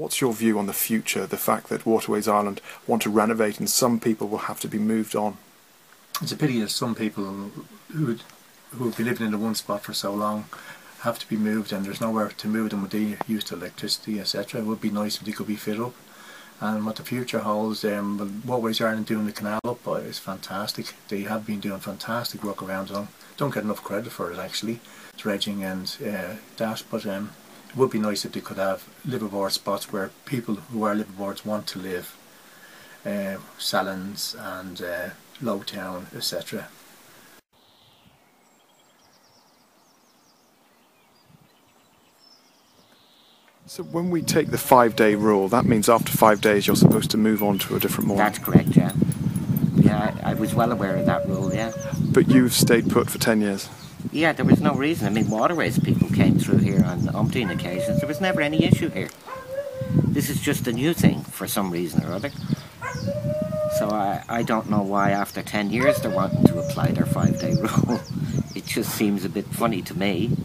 What's your view on the future, the fact that Waterways Ireland want to renovate and some people will have to be moved on? It's a pity that some people who who have been living in the one spot for so long have to be moved and there's nowhere to move them with the use to electricity etc. It would be nice if they could be fit up and what the future holds um, Waterways Ireland doing the canal up uh, is fantastic. They have been doing fantastic work around them. Don't get enough credit for it actually, dredging and uh, that but um, it would be nice if they could have liveaboard spots where people who are liveaboards want to live. Uh, Sallins and uh, Lowtown etc. So when we take the five-day rule, that means after five days you're supposed to move on to a different mooring. That's correct, yeah. Yeah, I, I was well aware of that rule, yeah. But you've stayed put for ten years. Yeah, there was no reason. I mean, waterways people came through here on umpteen occasions. There was never any issue here. This is just a new thing for some reason or other. So I, I don't know why after 10 years they're wanting to apply their five-day rule. it just seems a bit funny to me.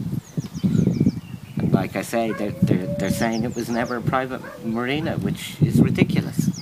And like I say, they're, they're, they're saying it was never a private marina, which is ridiculous.